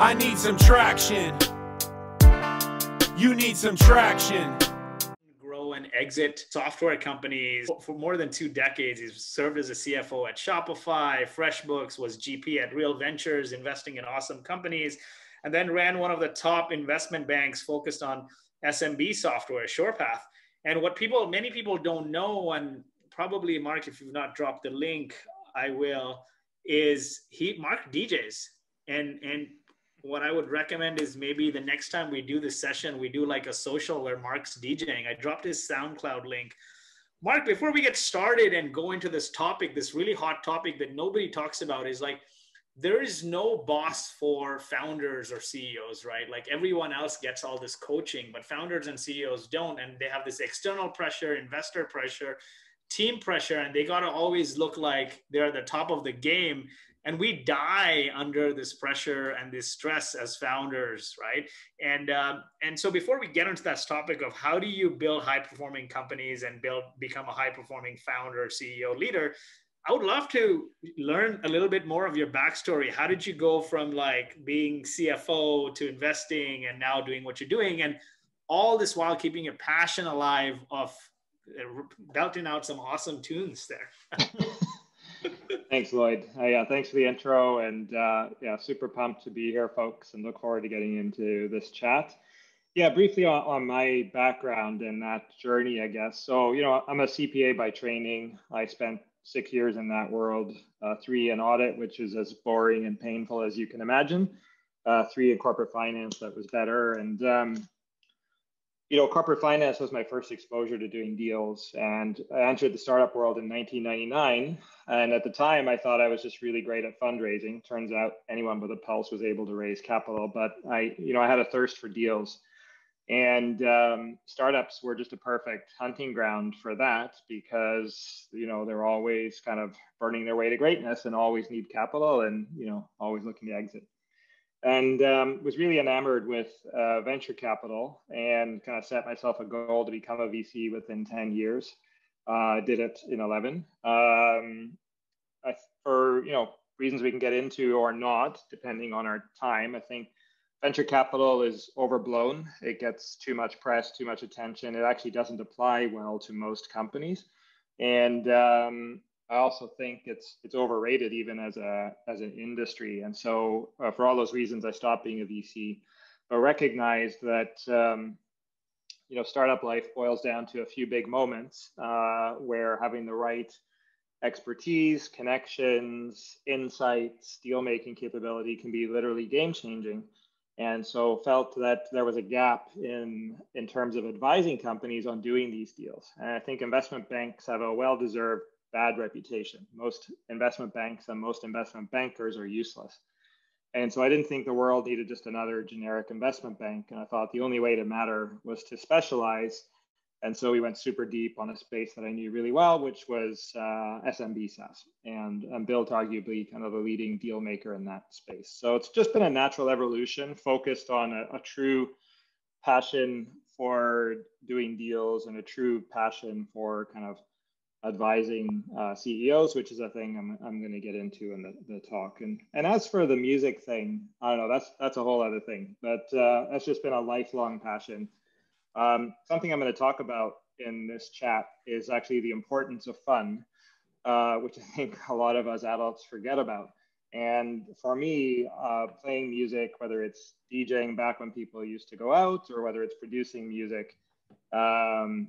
I need some traction. You need some traction. Grow and exit software companies for more than two decades. He's served as a CFO at Shopify, FreshBooks, was GP at Real Ventures, investing in awesome companies, and then ran one of the top investment banks focused on SMB software, SurePath. And what people, many people don't know, and probably Mark, if you've not dropped the link, I will, is he Mark DJs. And and what I would recommend is maybe the next time we do this session, we do like a social where Mark's DJing. I dropped his SoundCloud link. Mark, before we get started and go into this topic, this really hot topic that nobody talks about is like there is no boss for founders or CEOs, right? Like everyone else gets all this coaching, but founders and CEOs don't. And they have this external pressure, investor pressure, team pressure, and they got to always look like they're at the top of the game and we die under this pressure and this stress as founders right? And um, and so before we get into that topic of how do you build high performing companies and build become a high performing founder ceo leader i would love to learn a little bit more of your backstory. How did you go from like being cfo to investing and now doing what you're doing? And all this while keeping your passion alive of uh, belting out some awesome tunes there thanks, Lloyd. Uh, yeah, thanks for the intro, and uh, yeah, super pumped to be here, folks, and look forward to getting into this chat. Yeah, briefly on, on my background and that journey, I guess. So, you know, I'm a CPA by training. I spent six years in that world, uh, three in audit, which is as boring and painful as you can imagine. Uh, three in corporate finance, that was better, and um, you know, corporate finance was my first exposure to doing deals. And I entered the startup world in 1999. And at the time, I thought I was just really great at fundraising. Turns out anyone with a pulse was able to raise capital. But I, you know, I had a thirst for deals. And um, startups were just a perfect hunting ground for that because, you know, they're always kind of burning their way to greatness and always need capital and, you know, always looking to exit and um, was really enamored with uh, venture capital and kind of set myself a goal to become a VC within 10 years. Uh, did it in 11. Um, I, for you know reasons we can get into or not, depending on our time. I think venture capital is overblown. It gets too much press, too much attention. It actually doesn't apply well to most companies. And um, I also think it's it's overrated even as a as an industry. And so uh, for all those reasons, I stopped being a VC, but recognized that um, you know startup life boils down to a few big moments uh, where having the right expertise, connections, insights, deal making capability can be literally game changing. And so felt that there was a gap in in terms of advising companies on doing these deals. And I think investment banks have a well deserved bad reputation. Most investment banks and most investment bankers are useless. And so I didn't think the world needed just another generic investment bank. And I thought the only way to matter was to specialize. And so we went super deep on a space that I knew really well, which was uh, SMB SaaS, and, and built arguably kind of the leading deal maker in that space. So it's just been a natural evolution focused on a, a true passion for doing deals and a true passion for kind of advising uh, CEOs, which is a thing I'm, I'm going to get into in the, the talk. And and as for the music thing, I don't know, that's that's a whole other thing. But uh, that's just been a lifelong passion. Um, something I'm going to talk about in this chat is actually the importance of fun, uh, which I think a lot of us adults forget about. And for me, uh, playing music, whether it's DJing back when people used to go out or whether it's producing music, um,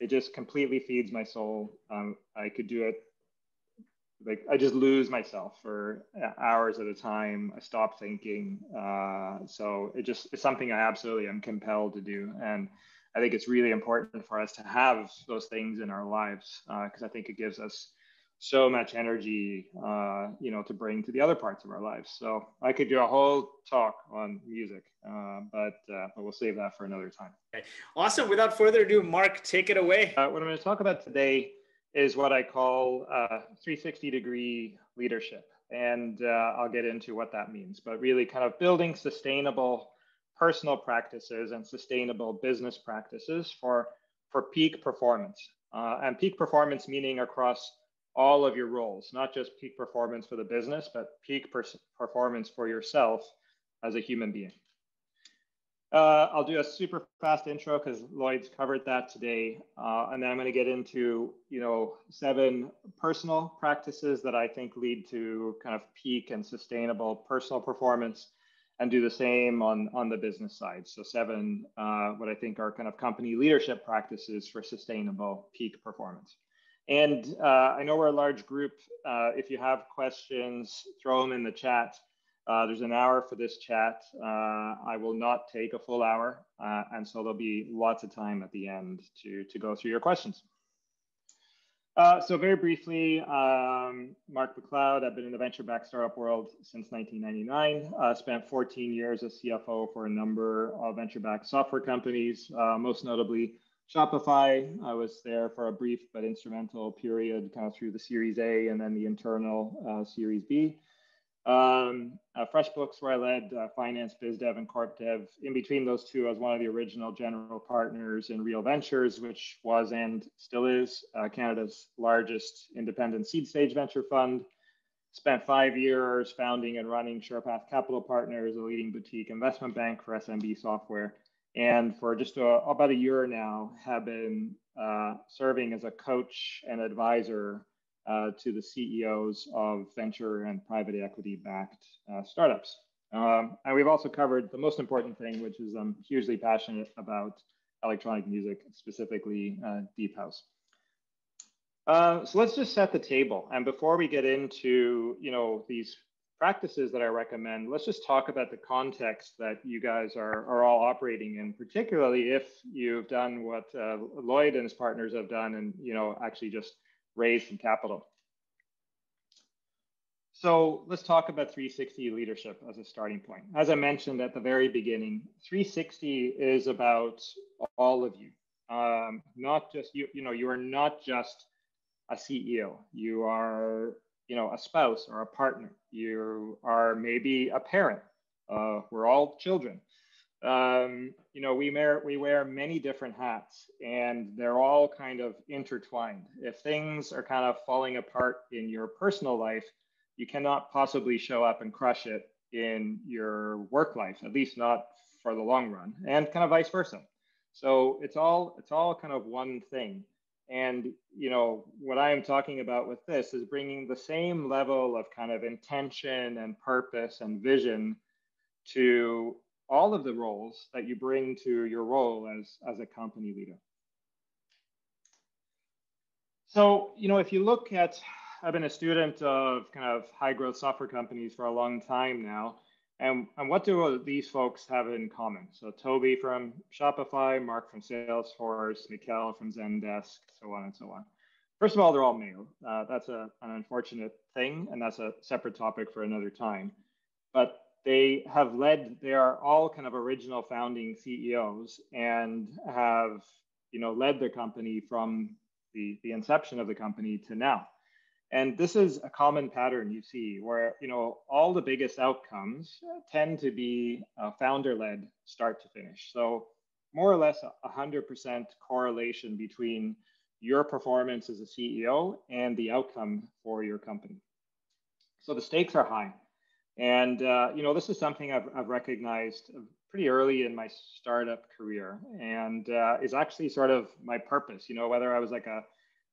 it just completely feeds my soul. Um, I could do it like I just lose myself for hours at a time. I stop thinking. Uh, so it just it's something I absolutely am compelled to do, and I think it's really important for us to have those things in our lives because uh, I think it gives us so much energy, uh, you know, to bring to the other parts of our lives. So I could do a whole talk on music, uh, but uh, but we'll save that for another time. Okay. Awesome. Without further ado, Mark, take it away. Uh, what I'm going to talk about today is what I call uh, 360 degree leadership, and uh, I'll get into what that means. But really, kind of building sustainable personal practices and sustainable business practices for for peak performance, and peak performance meaning across all of your roles, not just peak performance for the business, but peak per- performance for yourself as a human being. Uh, I'll do a super fast intro because Lloyd's covered that today, uh, and then I'm going to get into you know seven personal practices that I think lead to kind of peak and sustainable personal performance, and do the same on on the business side. So seven uh, what I think are kind of company leadership practices for sustainable peak performance. And uh, I know we're a large group. Uh, if you have questions, throw them in the chat. Uh, there's an hour for this chat. Uh, I will not take a full hour, uh, and so there'll be lots of time at the end to, to go through your questions. Uh, so very briefly, um, Mark MacLeod, I've been in the venture-backed startup world since 1999. Uh, spent 14 years as CFO for a number of venture-backed software companies, most notably Shopify. I was there for a brief but instrumental period, kind of through the Series A and then the internal Series B. Um, uh, FreshBooks, where I led uh, finance, biz dev, and corp dev. In between those two, I was one of the original general partners in Real Ventures, which was and still is uh, Canada's largest independent seed stage venture fund. Spent five years founding and running SurePath Capital Partners, a leading boutique investment bank for SMB software. And for just a, about a year now, have been uh, serving as a coach and advisor uh, to the CEOs of venture and private equity backed uh, startups. Um, and we've also covered the most important thing, which is I'm hugely passionate about electronic music, specifically uh, Deep House. Uh, so let's just set the table. And before we get into, you know, these practices that I recommend, let's just talk about the context that you guys are, are all operating in, particularly if you've done what uh, Lloyd and his partners have done and, you know, actually just raised some capital. So let's talk about 360 leadership as a starting point. As I mentioned at the very beginning, 360 is about all of you, um, not just you. You know, you are not just a CEO. You are, you know, a spouse or a partner. You are maybe a parent. Uh, we're all children um, you know, we wear, we wear many different hats and they're all kind of intertwined. If things are kind of falling apart in your personal life, you cannot possibly show up and crush it in your work life, at least not for the long run, and kind of vice versa. So it's all it's all kind of one thing. And you know what I am talking about with this is bringing the same level of kind of intention and purpose and vision to all of the roles that you bring to your role as, as a company leader. So, you know, if you look at, I've been a student of kind of high growth software companies for a long time now. And, and what do these folks have in common? So Toby from Shopify, Mark from Salesforce, Mikkel from Zendesk, so on and so on. First of all, they're all male. Uh, that's a, an unfortunate thing, and that's a separate topic for another time. But they have led they are all kind of original founding ceos and have you know led their company from the, the inception of the company to now and this is a common pattern you see where you know all the biggest outcomes tend to be uh, founder led start to finish. So more or less a 100% correlation between your performance as a ceo and the outcome for your company. So the stakes are high. And uh, you know, this is something I've, I've, recognized pretty early in my startup career, and uh, is actually sort of my purpose. You know, whether I was like a,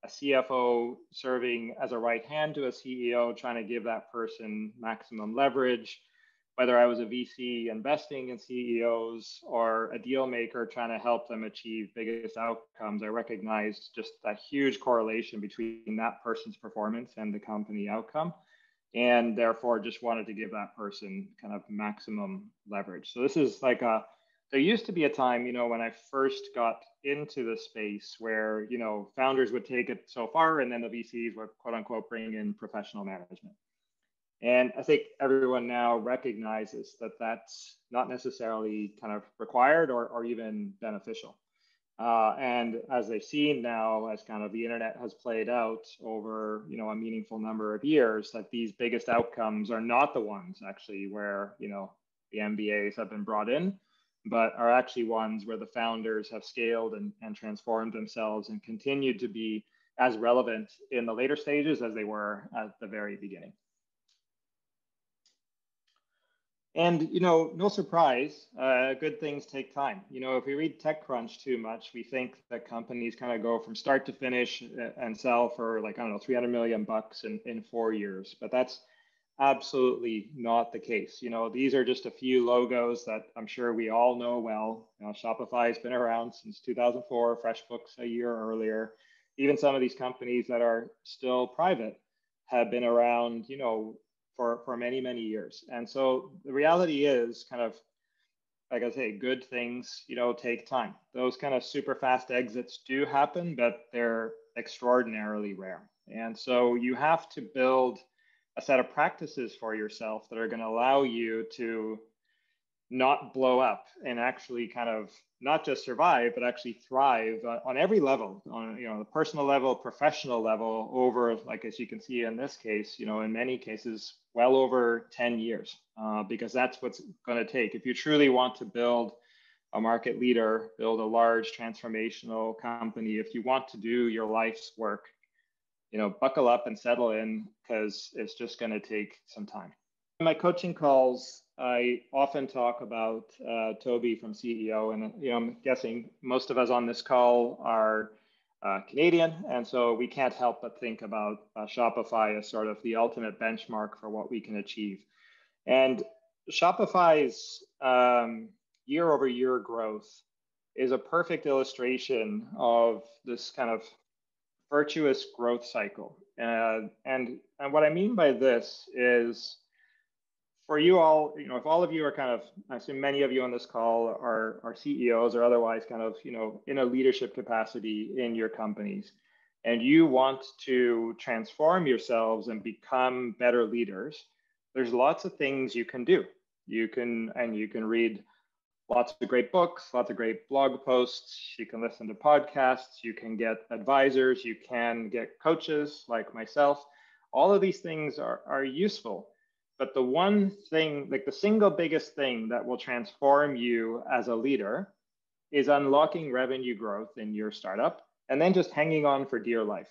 a CFO serving as a right hand to a CEO, trying to give that person maximum leverage, whether I was a VC investing in CEOs or a deal maker trying to help them achieve biggest outcomes, I recognized just that huge correlation between that person's performance and the company outcome and therefore just wanted to give that person kind of maximum leverage. So this is like a there used to be a time, you know, when I first got into the space where, you know, founders would take it so far and then the VCs would quote unquote bring in professional management. And I think everyone now recognizes that that's not necessarily kind of required or, or even beneficial. Uh, and as they've seen now, as kind of the internet has played out over you know a meaningful number of years, that these biggest outcomes are not the ones actually where you know the MBAs have been brought in, but are actually ones where the founders have scaled and, and transformed themselves and continued to be as relevant in the later stages as they were at the very beginning. And you know, no surprise, uh, good things take time. You know, if we read TechCrunch too much, we think that companies kind of go from start to finish uh, and sell for like I don't know, 300 million bucks in in four years. But that's absolutely not the case. You know, these are just a few logos that I'm sure we all know well. You know, Shopify has been around since 2004, FreshBooks a year earlier. Even some of these companies that are still private have been around, you know, for, for many, many years. And so the reality is kind of, like I say, good things, you know, take time. Those kind of super fast exits do happen, but they're extraordinarily rare. And so you have to build a set of practices for yourself that are going to allow you to not blow up and actually kind of not just survive but actually thrive on every level on you know the personal level professional level over like as you can see in this case you know in many cases well over 10 years. Uh, because that's what's going to take. If you truly want to build a market leader build a large transformational company if you want to do your life's work you know buckle up and settle in because it's just going to take some time in my coaching calls I often talk about uh, Toby from CEO, and you know, I'm guessing most of us on this call are uh, Canadian, and so we can't help but think about uh, Shopify as sort of the ultimate benchmark for what we can achieve. And Shopify's um, year-over-year growth is a perfect illustration of this kind of virtuous growth cycle. Uh, and and what I mean by this is for you all, you know, if all of you are kind of, I assume many of you on this call are, are CEOs or otherwise kind of, you know, in a leadership capacity in your companies, and you want to transform yourselves and become better leaders, there's lots of things you can do. You can, and you can read lots of great books, lots of great blog posts. You can listen to podcasts. You can get advisors. You can get coaches like myself. All of these things are, are useful but the one thing, like the single biggest thing that will transform you as a leader is unlocking revenue growth in your startup and then just hanging on for dear life.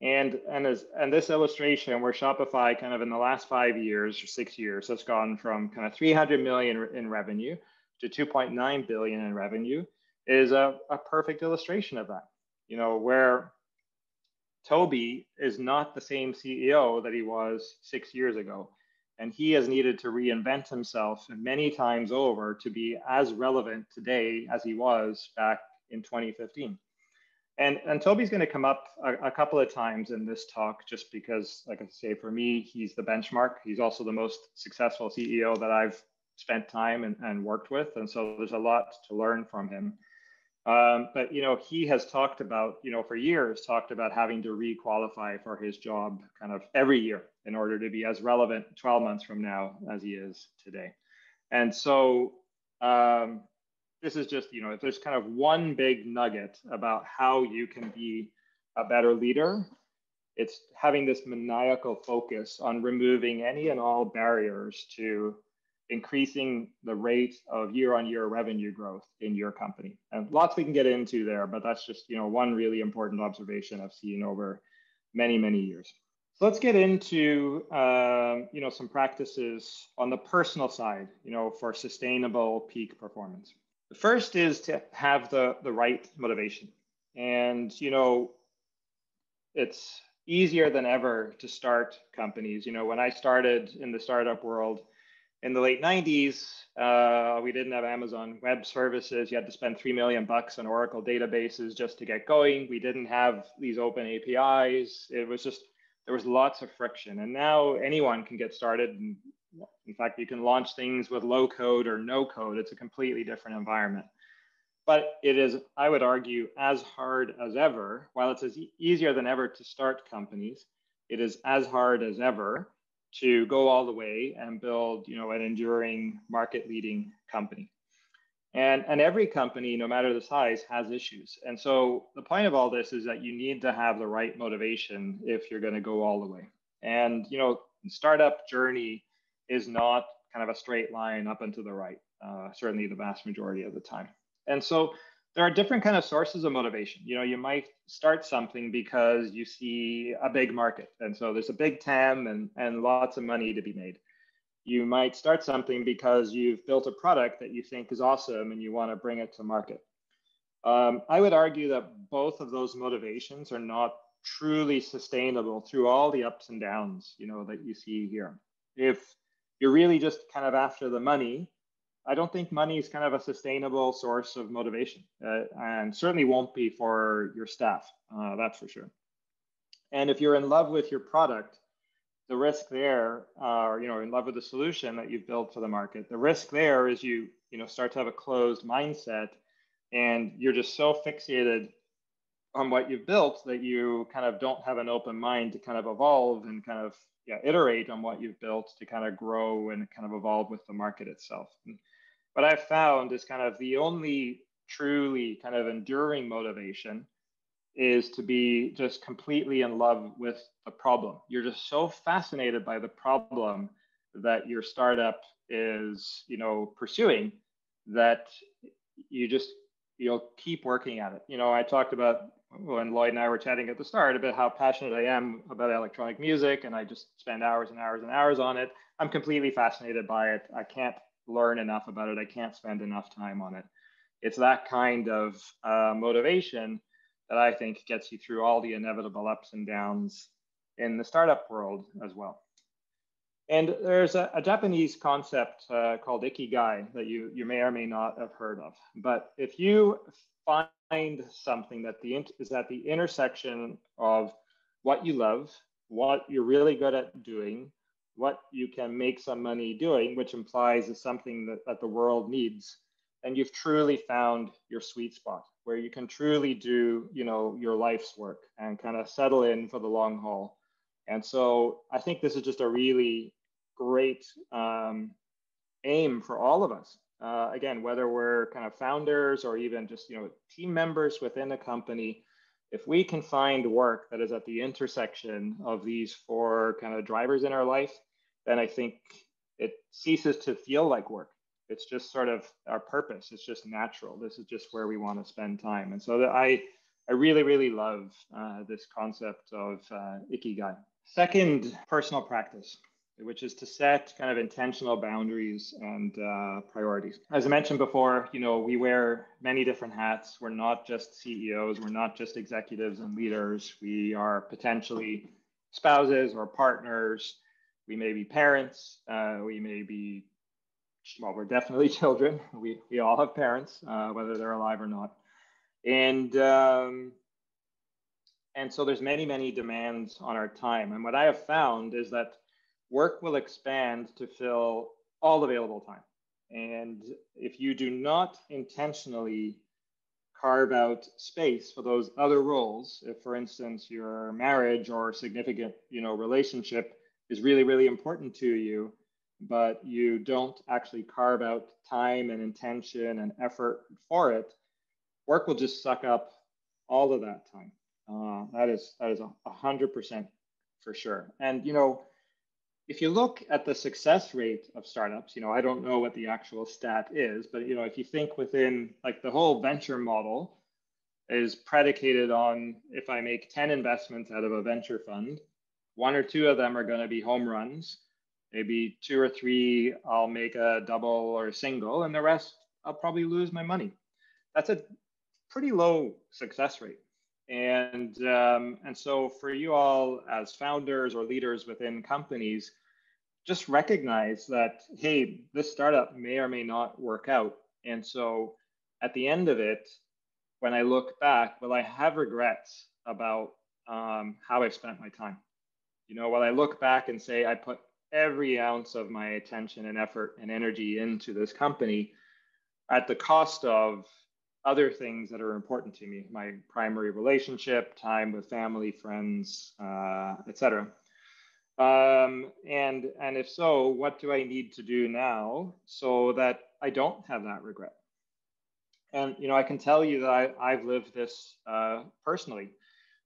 And and as and this illustration where Shopify kind of in the last five years or six years has gone from kind of 300 million in revenue to 2.9 billion in revenue is a, a perfect illustration of that. You know, where Toby is not the same CEO that he was six years ago. And he has needed to reinvent himself many times over to be as relevant today as he was back in 2015. And, and Toby's going to come up a, a, couple of times in this talk just because, like I say, for me, he's the benchmark. He's also the most successful CEO that I've spent time and, and worked with. And so there's a lot to learn from him. Um, but you know, he has talked about, you know, for years, talked about having to re-qualify for his job kind of every year in order to be as relevant 12 months from now as he is today. And so um, this is just, you know, if there's kind of one big nugget about how you can be a better leader, it's having this maniacal focus on removing any and all barriers to increasing the rate of year-on-year revenue growth in your company. And lots we can get into there, but that's just you know one really important observation I've seen over many many years. So let's get into um, you know some practices on the personal side, you know, for sustainable peak performance. The first is to have the the right motivation, and you know, it's easier than ever to start companies. You know, when I started in the startup world in the late 90s, uh, we didn't have Amazon Web Services. You had to spend three million bucks on Oracle databases just to get going. We didn't have these open APIs. It was just there was lots of friction. And now anyone can get started. In fact, you can launch things with low code or no code. It's a completely different environment. But it is, I would argue, as hard as ever. While it's as e- easier than ever to start companies, it is as hard as ever to go all the way and build, you know, an enduring market leading company. And, and every company, no matter the size, has issues. And so the point of all this is that you need to have the right motivation if you're going to go all the way. And, you know, startup journey is not kind of a straight line up and to the right, uh, certainly the vast majority of the time. And so there are different kind of sources of motivation. You know, you might start something because you see a big market, and so there's a big TAM and and lots of money to be made. you might start something because you've built a product that you think is awesome and you want to bring it to market. Um, I would argue that both of those motivations are not truly sustainable through all the ups and downs, you know, that you see here. If you're really just kind of after the money, I don't think money is kind of a sustainable source of motivation, uh, and certainly won't be for your staff. Uh, that's for sure. And if you're in love with your product, the risk there, uh, or you know, in love with the solution that you've built for the market, the risk there is you you know start to have a closed mindset, and you're just so fixated on what you've built that you kind of don't have an open mind to kind of evolve and kind of yeah, iterate on what you've built to kind of grow and kind of evolve with the market itself. And what I've found is kind of the only truly kind of enduring motivation is to be just completely in love with the problem. You're just so fascinated by the problem that your startup is, you know, pursuing that you just you'll keep working at it. You know, I talked about when Lloyd and I were chatting at the start about how passionate I am about electronic music and I just spend hours and hours and hours on it. I'm completely fascinated by it. I can't learn enough about it. I can't spend enough time on it. It's that kind of uh, motivation that I think gets you through all the inevitable ups and downs in the startup world as well. And there's a, a Japanese concept uh, called ikigai that you, you may or may not have heard of. But if you find something that the is at the intersection of what you love, what you're really good at doing, what you can make some money doing, which implies is something that, that the world needs, and you've truly found your sweet spot where you can truly do you know your life's work and kind of settle in for the long haul. And so i think this is just a really great um, aim for all of us. Uh, again whether we're kind of founders or even just you know team members within a company if we can find work that is at the intersection of these four kind of drivers in our life then i think it ceases to feel like work it's just sort of our purpose. It's just natural. This is just where we want to spend time. And so I, I really, really love uh, this concept of uh, ikigai. Second, personal practice, which is to set kind of intentional boundaries and uh, priorities. As I mentioned before, you know, we wear many different hats. We're not just CEOs. We're not just executives and leaders. We are potentially spouses or partners. We may be parents. Uh, we may be well, we're definitely children. We, we all have parents, uh, whether they're alive or not. And, um, and so there's many, many demands on our time. And what I have found is that work will expand to fill all available time. And if you do not intentionally carve out space for those other roles, if for instance your marriage or significant, you know, relationship is really, really important to you, but you don't actually carve out time and intention and effort for it, work will just suck up all of that time. Uh, that is that is a hundred percent for sure. And you know, if you look at the success rate of startups, you know, I don't know what the actual stat is, but you know, if you think within like the whole venture model is predicated on if I make 10 investments out of a venture fund, one or two of them are going to be home runs maybe two or three I'll make a double or a single, and the rest I'll probably lose my money. That's a pretty low success rate. And um, and so for you all as founders or leaders within companies, just recognize that hey, this startup may or may not work out. And so at the end of it, when I look back, will I have regrets about um, how I've spent my time? You know, while I look back and say I put every ounce of my attention and effort and energy into this company at the cost of other things that are important to me my primary relationship time with family friends uh, etc um, and and if so what do i need to do now so that i don't have that regret? And you know i can tell you that I, i've lived this uh, personally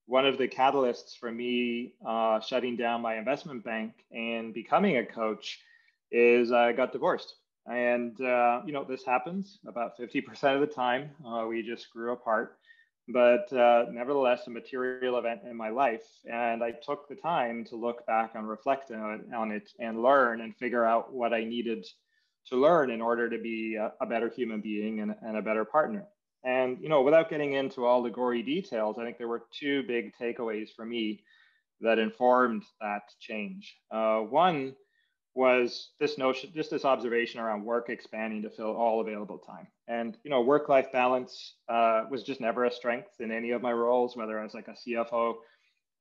one of the catalysts for me uh, shutting down my investment bank and becoming a coach is I got divorced. And, uh, you know, this happens about 50% of the time. Uh, we just grew apart. but uh, nevertheless a material event in my life. And I took the time to look back and reflect on, on it and learn and figure out what I needed to learn in order to be a, a better human being and, and, a better partner. And you know, without getting into all the gory details, I think there were two big takeaways for me that informed that change. Uh, one was this notion, just this observation around work expanding to fill all available time. And you know, work-life balance uh, was just never a strength in any of my roles, whether I was like a CFO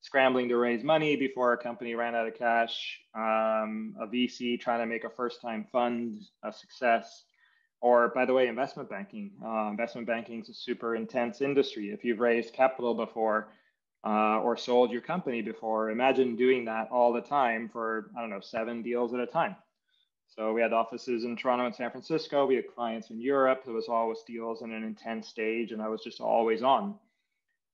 scrambling to raise money before a company ran out of cash, um, a VC trying to make a first-time fund a success, or by the way, investment banking. Uh, investment banking is a super intense industry. If you've raised capital before, uh, or sold your company before. Imagine doing that all the time for, I don't know, seven deals at a time. So we had offices in Toronto and San Francisco. We had clients in Europe. There was always deals in an intense stage, and I was just always on.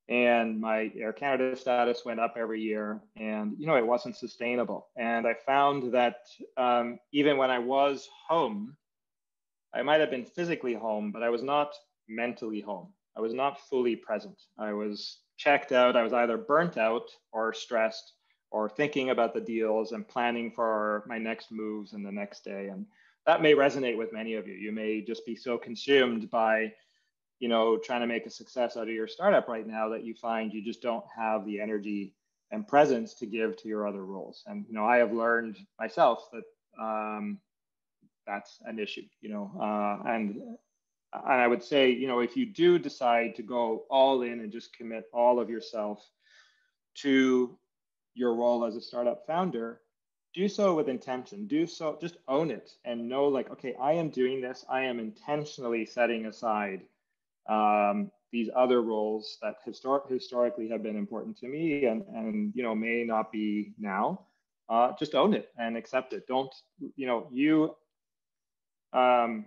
And my Air Canada status went up every year, and you know it wasn't sustainable. And I found that um, even when I was home, I might have been physically home, but I was not mentally home. I was not fully present. I was checked out. I was either burnt out or stressed or thinking about the deals and planning for my next moves and the next day. And that may resonate with many of you. You may just be so consumed by, you know, trying to make a success out of your startup right now that you find you just don't have the energy and presence to give to your other roles. And you know, I have learned myself that um, that's an issue. You know, uh, and and I would say, you know, if you do decide to go all in and just commit all of yourself to your role as a startup founder, do so with intention. Do so, just own it and know, like, okay, I am doing this. I am intentionally setting aside um, these other roles that histor- historically have been important to me and, and you know, may not be now. Uh, just own it and accept it. Don't, you know, you. Um,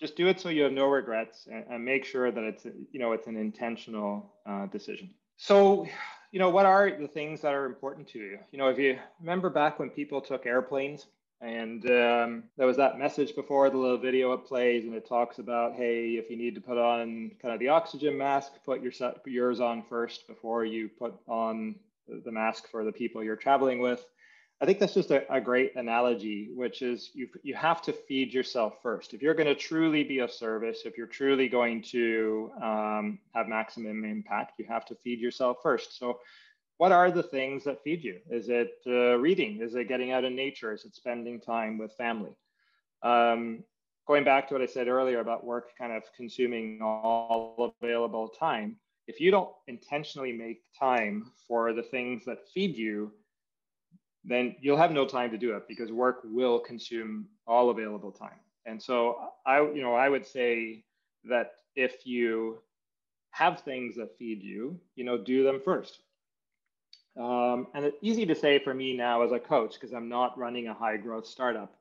just do it so you have no regrets and, and make sure that it's you know it's an intentional uh, decision. So you know what are the things that are important to you? You know if you remember back when people took airplanes and um, there was that message before the little video it plays and it talks about hey if you need to put on kind of the oxygen mask put your yours on first before you put on the mask for the people you're traveling with I think that's just a, a, great analogy, which is you, you have to feed yourself first. If you're going to truly be of service, if you're truly going to um, have maximum impact, you have to feed yourself first. So, what are the things that feed you? Is it uh, reading? Is it getting out in nature? Is it spending time with family? Um, going back to what I said earlier about work kind of consuming all available time, if you don't intentionally make time for the things that feed you, then you'll have no time to do it because work will consume all available time. And so I, you know, I would say that if you have things that feed you, you know, do them first. Um, and it's easy to say for me now as a coach because I'm not running a high growth startup.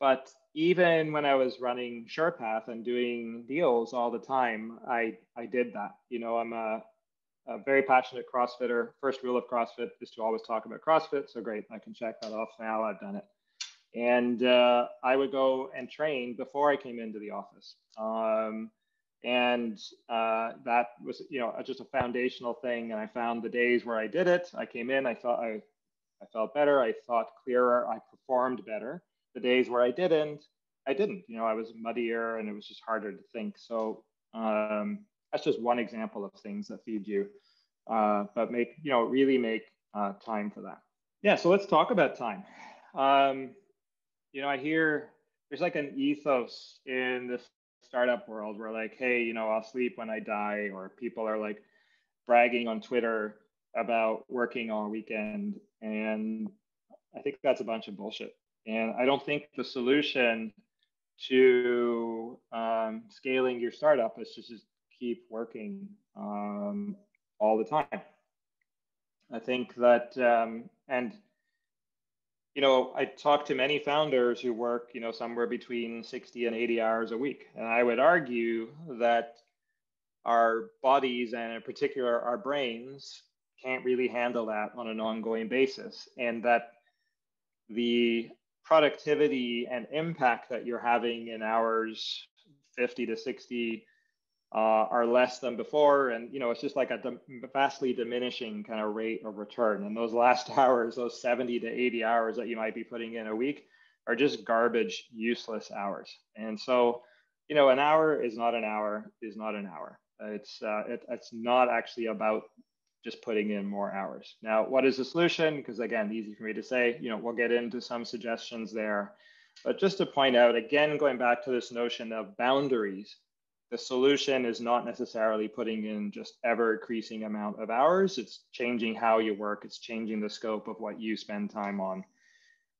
But even when I was running SurePath and doing deals all the time, I I did that. You know, I'm a a very passionate CrossFitter. First rule of CrossFit is to always talk about CrossFit. So great, I can check that off now. I've done it. And uh, I would go and train before I came into the office. Um, and uh, that was, you know, just a foundational thing. And I found the days where I did it. I came in, I thought I, I felt better. I thought clearer. I performed better. The days where I didn't, I didn't. You know, I was muddier and it was just harder to think. So um, that's just one example of things that feed you. Uh, but make, you know, really make uh, time for that. Yeah, so let's talk about time. Um, you know, I hear there's like an ethos in this startup world where like, hey, you know, I'll sleep when I die, or people are like bragging on Twitter about working all weekend. And I think that's a bunch of bullshit. And I don't think the solution to um, scaling your startup is just keep working um, all the time. I think that, um, and you know, I talk to many founders who work, you know, somewhere between 60 and 80 hours a week. And I would argue that our bodies and in particular our brains can't really handle that on an ongoing basis. And that the productivity and impact that you're having in hours 50 to 60 uh, are less than before. And, you know, it's just like a vastly diminishing kind of rate of return. And those last hours, those 70 to 80 hours that you might be putting in a week are just garbage, useless hours. And so, you know, an hour is not an hour is not an hour. It's, uh, it, it's not actually about just putting in more hours. Now, what is the solution? Because again, easy for me to say, you know, we'll get into some suggestions there. But just to point out, again, going back to this notion of boundaries, the solution is not necessarily putting in just ever increasing amount of hours. It's changing how you work. It's changing the scope of what you spend time on,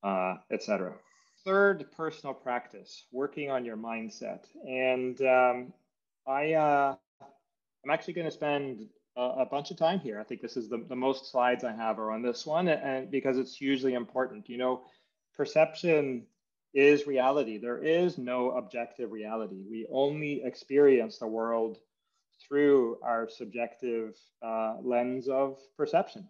uh, etc. Third, personal practice, working on your mindset. And um, I, uh, I'm actually going to spend a, bunch of time here. I think this is the, the most slides I have are on this one, and because it's hugely important. You know, perception is reality. There is no objective reality. We only experience the world through our subjective uh, lens of perception.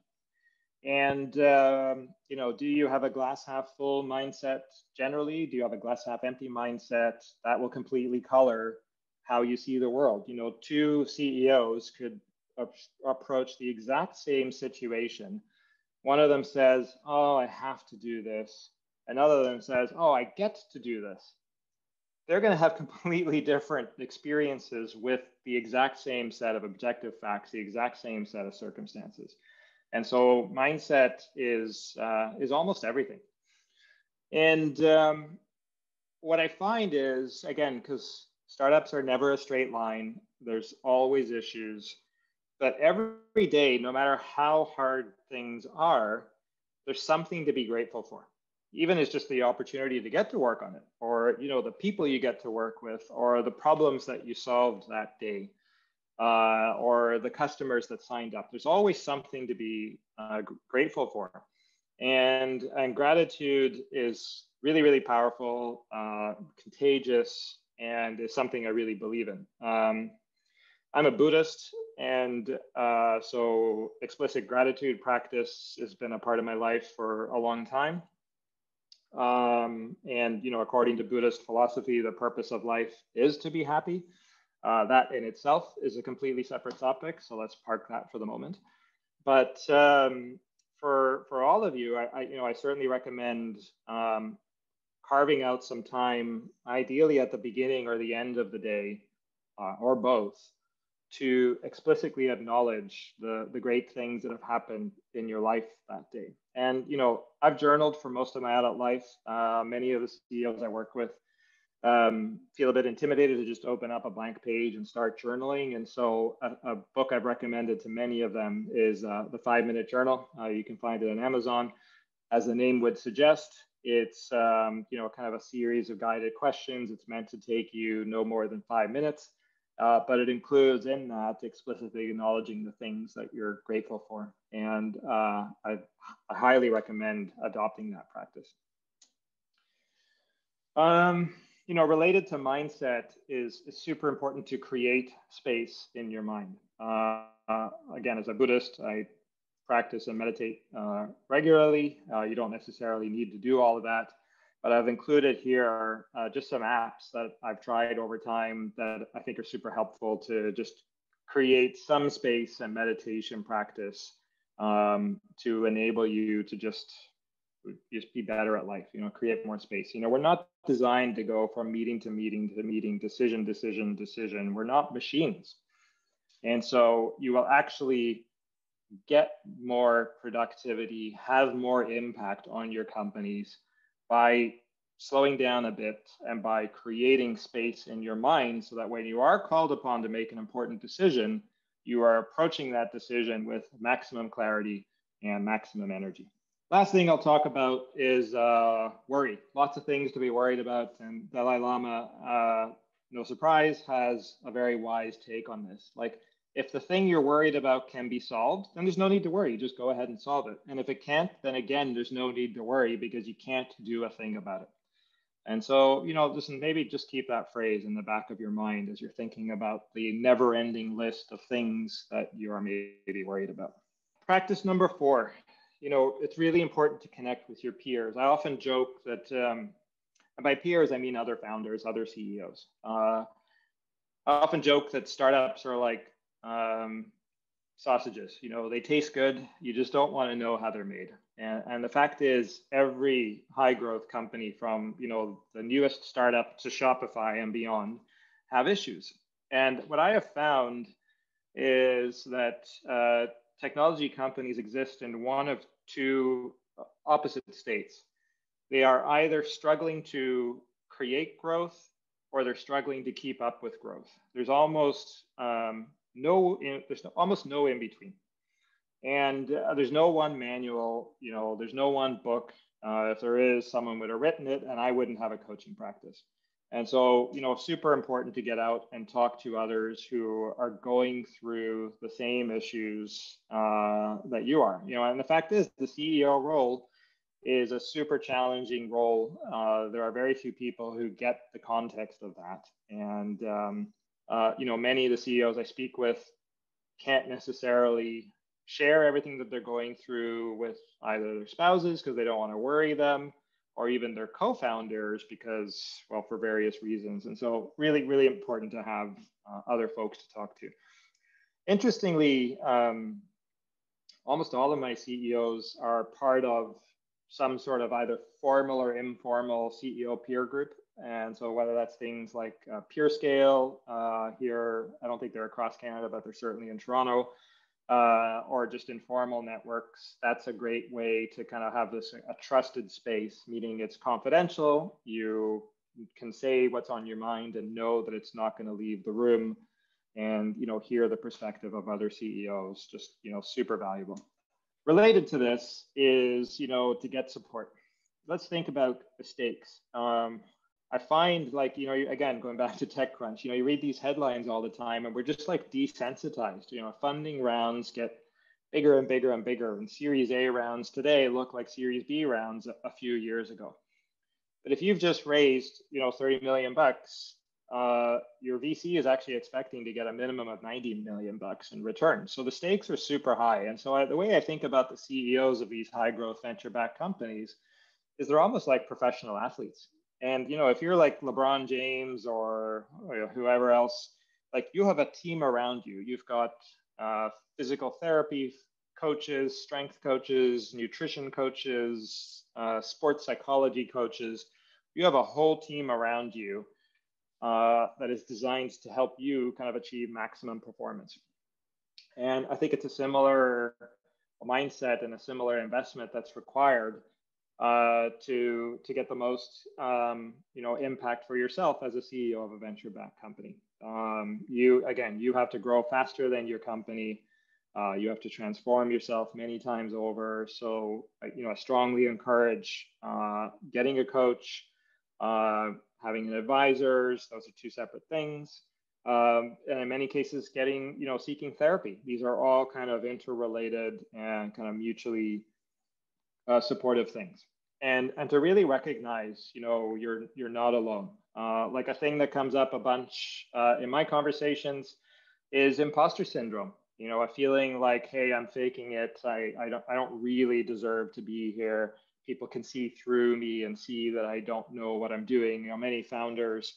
And, um, you know, do you have a glass half full mindset generally? Do you have a glass half empty mindset? That will completely color how you see the world. You know, two CEOs could ap- approach the exact same situation. One of them says, Oh, I have to do this. Another of them says, Oh, I get to do this. They're going to have completely different experiences with the exact same set of objective facts, the exact same set of circumstances. And so mindset is, uh, is almost everything. And um, what I find is, again, because startups are never a straight line, there's always issues. But every day, no matter how hard things are, there's something to be grateful for even as just the opportunity to get to work on it or you know the people you get to work with or the problems that you solved that day uh, or the customers that signed up. There's always something to be uh, grateful for. And and gratitude is really really powerful uh, contagious and is something i really believe in. Um, i'm a buddhist and uh, so explicit gratitude practice has been a part of my life for a long time um, and you know, according to Buddhist philosophy, the purpose of life is to be happy. Uh, that in itself is a completely separate topic. So let's park that for the moment. But um, for for all of you, I, I, you know I certainly recommend um, carving out some time, ideally at the beginning or the end of the day, uh, or both, to explicitly acknowledge the, the great things that have happened in your life that day. And, you know, I've journaled for most of my adult life. Uh, many of the CEOs I work with um, feel a bit intimidated to just open up a blank page and start journaling. And so, a, a book I've recommended to many of them is uh, The Five Minute Journal. Uh, you can find it on Amazon. As the name would suggest, it's um, you know kind of a series of guided questions. It's meant to take you no more than five minutes. Uh, but it includes in that explicitly acknowledging the things that you're grateful for. And uh, I, I, highly recommend adopting that practice. Um, you know, related to mindset is, is super important to create space in your mind. Uh, again, as a Buddhist, I practice and meditate uh, regularly. Uh, you don't necessarily need to do all of that but I've included here uh, just some apps that I've tried over time that I think are super helpful to just create some space and meditation practice um, to enable you to just just be better at life you know create more space. You know we're not designed to go from meeting to meeting to meeting decision decision decision. We're not machines. And so you will actually get more productivity have more impact on your companies by slowing down a bit and by creating space in your mind so that when you are called upon to make an important decision, you are approaching that decision with maximum clarity and maximum energy. Last thing I'll talk about is uh, worry. Lots of things to be worried about, and Dalai Lama, uh, no surprise, has a very wise take on this. Like, if the thing you're worried about can be solved, then there's no need to worry. You just go ahead and solve it. And if it can't, then again, there's no need to worry because you can't do a thing about it. And so, you know, just maybe just keep that phrase in the back of your mind as you're thinking about the never ending list of things that you are maybe worried about. Practice number four, you know, it's really important to connect with your peers. I often joke that, um, by peers, I mean other founders, other CEOs. Uh, I often joke that startups are like um, sausages. You know, they taste good. You just don't want to know how they're made. And, and the fact is, every high growth company, from you know the newest startup to Shopify and beyond, have issues. And what I have found is that uh, technology companies exist in one of two opposite states. They are either struggling to create growth or they're struggling to keep up with growth. There's almost um, no in, there's almost no in between, and uh, there's no one manual. You know, there's no one book. Uh, if there is, someone would have written it, and I wouldn't have a coaching practice. And so, you know, super important to get out and talk to others who are going through the same issues uh, that you are. You know, and the fact is, the CEO role is a super challenging role. Uh, there are very few people who get the context of that, and um, uh, you know, many of the CEOs I speak with can't necessarily share everything that they're going through with either their spouses because they don't want to worry them or even their co-founders because well for various reasons. And so really really important to have uh, other folks to talk to. Interestingly um, almost all of my ceos are part of some sort of either formal or informal ceo peer group. And so whether that's things like uh, PeerScale uh, here, I don't think they're across Canada, but they're certainly in Toronto, uh, or just informal networks, that's a great way to kind of have this a trusted space, meaning it's confidential. You can say what's on your mind and know that it's not going to leave the room and you know hear the perspective of other CEOs just you know super valuable. Related to this is you know to get support. Let's think about mistakes um, I find like, you know, again, going back to TechCrunch, you know, you read these headlines all the time and we're just like desensitized. You know, funding rounds get bigger and bigger and bigger. And Series A rounds today look like Series B rounds a, a few years ago. But if you've just raised, you know, 30 million bucks, uh, your VC is actually expecting to get a minimum of 90 million bucks in return. So the stakes are super high. And so I, the way I think about the CEOs of these high growth venture backed companies is they're almost like professional athletes. And you know, if you're like LeBron James or, or whoever else, like you have a team around you. You've got uh, physical therapy coaches, strength coaches, nutrition coaches, uh, sports psychology coaches. You have a whole team around you uh, that is designed to help you kind of achieve maximum performance. And I think it's a similar mindset and a similar investment that's required uh, to to get the most um, you know impact for yourself as a CEO of a venture-backed company. Um, you again, you have to grow faster than your company. Uh, you have to transform yourself many times over. So you know, I strongly encourage uh, getting a coach, uh, having an advisors. Those are two separate things. Um, and in many cases, getting you know seeking therapy. These are all kind of interrelated and kind of mutually uh, supportive things. And and to really recognize you know you're you're not alone. Uh, like a thing that comes up a bunch uh, in my conversations is imposter syndrome you know a feeling like hey i'm faking it. I i don't i don't really deserve to be here. People can see through me and see that i don't know what i'm doing. You know many founders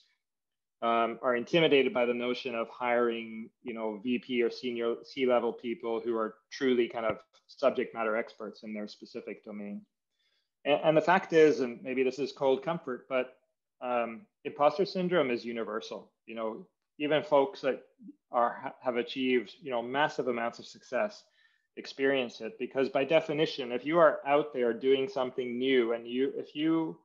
um, are intimidated by the notion of hiring you know vp or senior c level people who are truly kind of subject matter experts in their specific domain and, and the fact is, and maybe this is cold comfort, but um, imposter syndrome is universal. You know, even folks that are have achieved you know massive amounts of success experience it because by definition if you are out there doing something new and you if you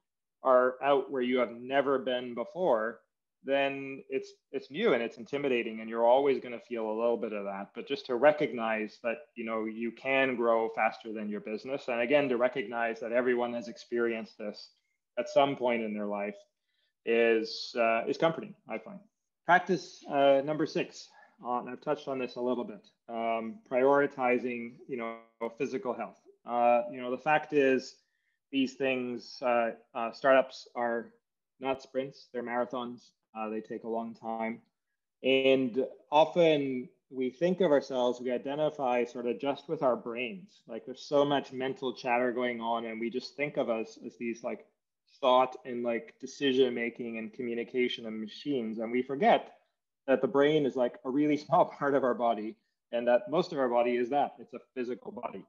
are out where you have never been before then it's it's new and it's intimidating and you're always going to feel a little bit of that. But just to recognize that you know you can grow faster than your business. And again to recognize that everyone has experienced this at some point in their life is uh, is comforting i find. Practice uh, number six. Uh, and i've touched on this a little bit. Um, prioritizing you know physical health. Uh, you know the fact is these things uh, uh, startups are not sprints they're marathons Uh, they take a long time. And often we think of ourselves, we identify sort of just with our brains. Like there's so much mental chatter going on, and we just think of us as these like thought and like decision making and communication and machines. And we forget that the brain is like a really small part of our body and that most of our body is that it's a physical body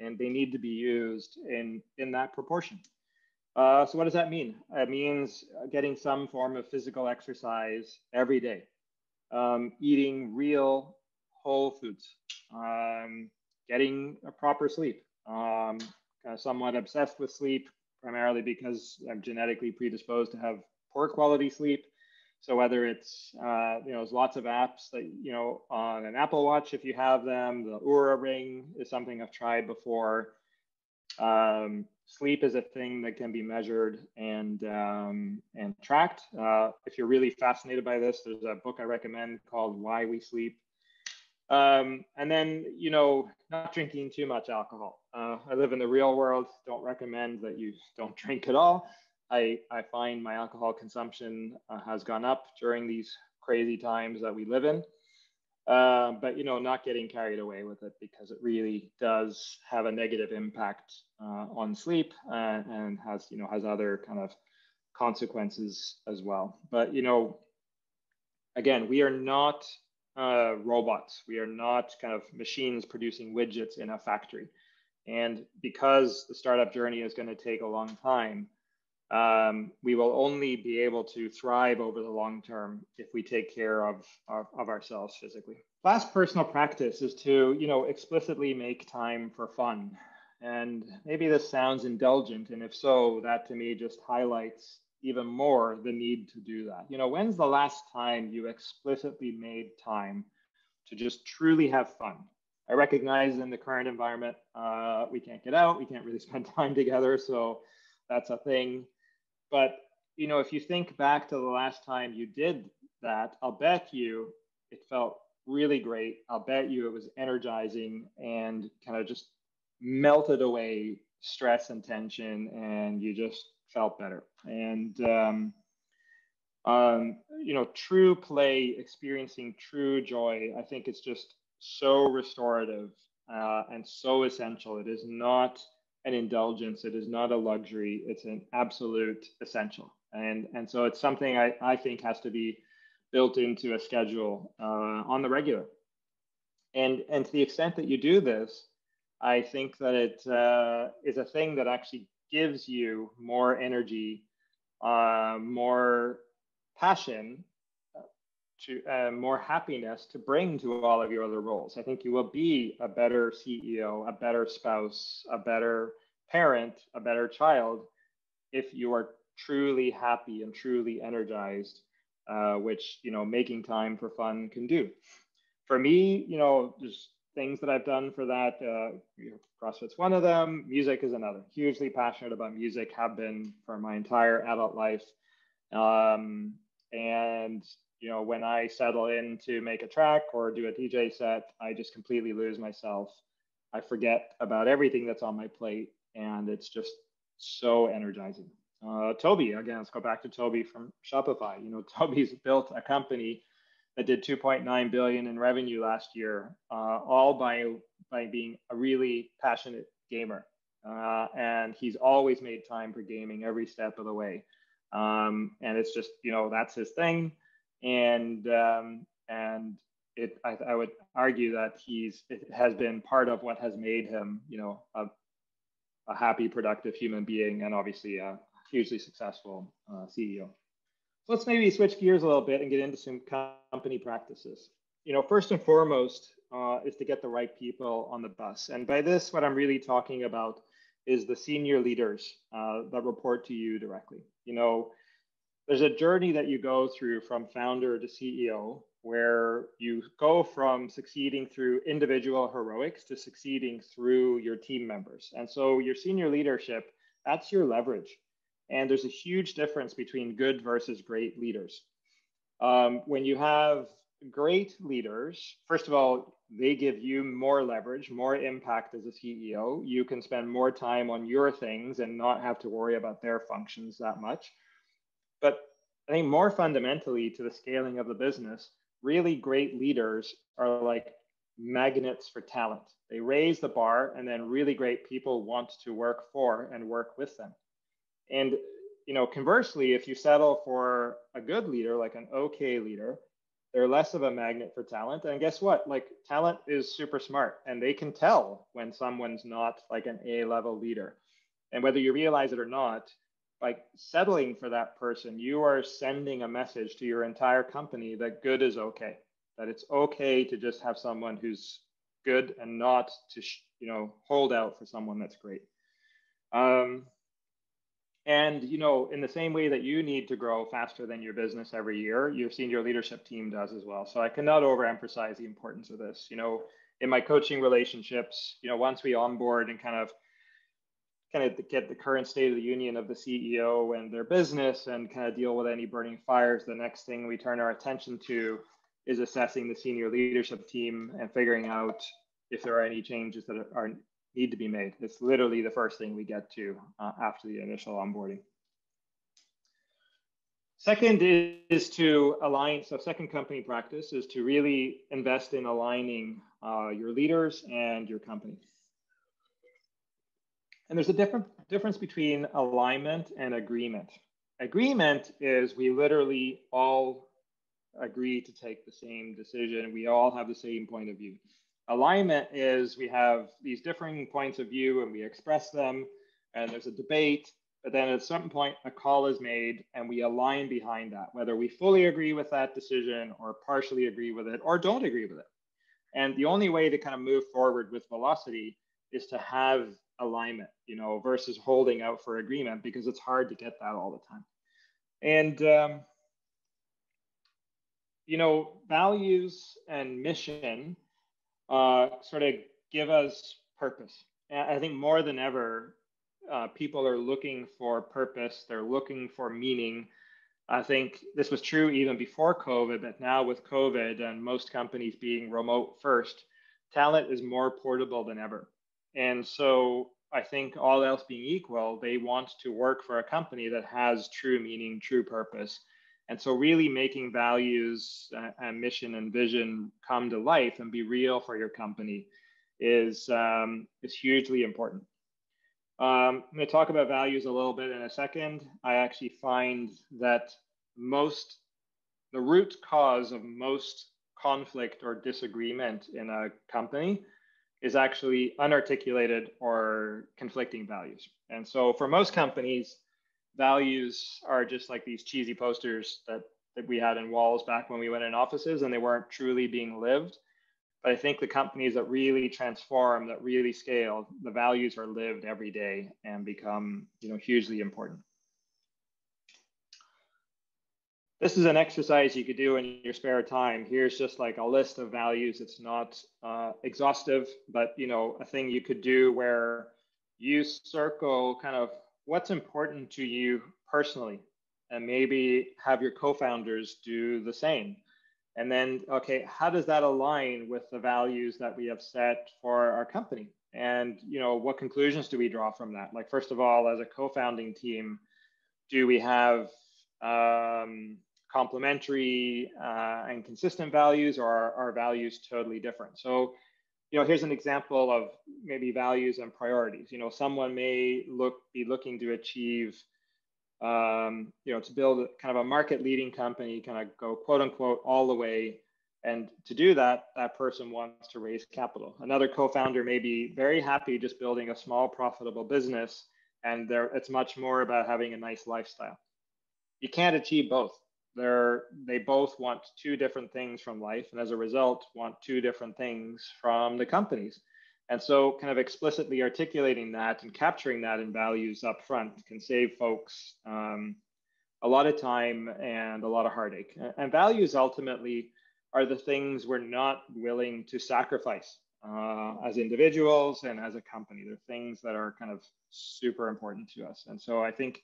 and they need to be used in in that proportion uh, so what does that mean it means getting some form of physical exercise every day um, eating real whole foods um, getting a proper sleep um, kind of somewhat obsessed with sleep primarily because i'm genetically predisposed to have poor quality sleep so whether it's uh, you know, there's lots of apps that you know on an Apple Watch if you have them. The Oura Ring is something I've tried before. Um, sleep is a thing that can be measured and um, and tracked. Uh, if you're really fascinated by this, there's a book I recommend called Why We Sleep. Um, and then you know, not drinking too much alcohol. Uh, I live in the real world. Don't recommend that you don't drink at all. I, I find my alcohol consumption uh, has gone up during these crazy times that we live in. Uh, but you know, not getting carried away with it because it really does have a negative impact uh, on sleep uh, and has you know has other kind of consequences as well. But you know, again, we are not uh, robots. We are not kind of machines producing widgets in a factory. And because the startup journey is going to take a long time, um, we will only be able to thrive over the long term if we take care of, of, of ourselves physically. Last personal practice is to, you know, explicitly make time for fun. And maybe this sounds indulgent, and if so, that to me just highlights even more the need to do that. You know, when's the last time you explicitly made time to just truly have fun? I recognize in the current environment, uh, we can't get out, we can't really spend time together. So that's a thing. But you know, if you think back to the last time you did that, I'll bet you it felt really great. I'll bet you it was energizing and kind of just melted away stress and tension, and you just felt better. And um, um, you know, true play, experiencing true joy, I think it's just so restorative uh, and so essential. It is not an indulgence. It is not a luxury. It's an absolute essential. And, and so it's something I, I think has to be built into a schedule uh, on the regular. And, and to the extent that you do this, I think that it uh, is a thing that actually gives you more energy, uh, more passion, to uh, more happiness to bring to all of your other roles. I think you will be a better CEO, a better spouse, a better parent, a better child if you are truly happy and truly energized, uh, which you know making time for fun can do. For me, you know, just things that I've done for that. Uh, CrossFit's one of them. Music is another. Hugely passionate about music, have been for my entire adult life. Um, and you know, when I settle in to make a track or do a DJ set, I just completely lose myself. I forget about everything that's on my plate and it's just so energizing. Uh, Tobi, again, let's go back to Tobi from Shopify. You know, Tobi's built a company that did 2.9 billion in revenue last year, uh, all by by being a really passionate gamer. Uh, and he's always made time for gaming every step of the way. Um, and it's just, you know, that's his thing. And um, and it, I, I, would argue that he's it has been part of what has made him, you know, a, a happy, productive human being, and obviously a hugely successful uh, CEO. So let's maybe switch gears a little bit and get into some company practices. You know, first and foremost uh, is to get the right people on the bus. And by this, what I'm really talking about is the senior leaders uh, that report to you directly. You know, there's a journey that you go through from founder to CEO where you go from succeeding through individual heroics to succeeding through your team members. And so your senior leadership, that's your leverage. And there's a huge difference between good versus great leaders. Um, when you have great leaders, first of all, they give you more leverage, more impact as a CEO. You can spend more time on your things and not have to worry about their functions that much. But I think more fundamentally to the scaling of the business, really great leaders are like magnets for talent. They raise the bar, and then really great people want to work for and work with them. And you know, conversely, if you settle for a good leader, like an okay leader, they're less of a magnet for talent. And guess what? Like talent is super smart and they can tell when someone's not like an A level leader. And whether you realize it or not, by settling for that person, you are sending a message to your entire company that good is okay, that it's okay to just have someone who's good and not to, you know, hold out for someone that's great. Um, and you know, in the same way that you need to grow faster than your business every year, you've seen your senior leadership team does as well. So I cannot overemphasize the importance of this. You know, in my coaching relationships, you know, once we onboard and kind of kind of get the current state of the union of the CEO and their business and kind of deal with any burning fires, the next thing we turn our attention to is assessing the senior leadership team and figuring out if there are any changes that are need to be made. It's literally the first thing we get to uh, after the initial onboarding. Second is to align, so second company practice is to really invest in aligning uh, your leaders and your company. And there's a different difference between alignment and agreement. Agreement is we literally all agree to take the same decision. We all have the same point of view. Alignment is we have these differing points of view and we express them, and there's a debate. But then at some point, a call is made and we align behind that, whether we fully agree with that decision or partially agree with it or don't agree with it. And the only way to kind of move forward with velocity is to have alignment, you know, versus holding out for agreement because it's hard to get that all the time. And, um, you know, values and mission uh, sort of give us purpose. I think more than ever, uh, people are looking for purpose, they're looking for meaning. I think this was true even before COVID, but now with COVID and most companies being remote first, talent is more portable than ever. And so I think all else being equal, they want to work for a company that has true meaning, true purpose, and so, really making values uh, and mission and vision come to life and be real for your company is um, is hugely important. Um, I'm going to talk about values a little bit in a second. I actually find that most the root cause of most conflict or disagreement in a company is actually unarticulated or conflicting values. And so, for most companies, values are just like these cheesy posters that, that we had in walls back when we went in offices and they weren't truly being lived. But I think the companies that really transform, that really scale, the values are lived every day and become you know, hugely important. This is an exercise you could do in your spare time. Here's just like a list of values. It's not uh, exhaustive, but you know, a thing you could do where you circle kind of what's important to you personally and maybe have your co-founders do the same and then okay how does that align with the values that we have set for our company and you know what conclusions do we draw from that like first of all as a co-founding team do we have um, complementary uh, and consistent values or are our values totally different so you know, here's an example of maybe values and priorities. You know, someone may look be looking to achieve, um, you know, to build kind of a market leading company, kind of go quote unquote all the way. And to do that, that person wants to raise capital. Another co-founder may be very happy just building a small profitable business, and there it's much more about having a nice lifestyle. You can't achieve both they're they both want two different things from life and as a result want two different things from the companies. And so kind of explicitly articulating that and capturing that in values up front can save folks um, a lot of time and a lot of heartache. And values ultimately are the things we're not willing to sacrifice uh, as individuals and as a company. They're things that are kind of super important to us. And so i think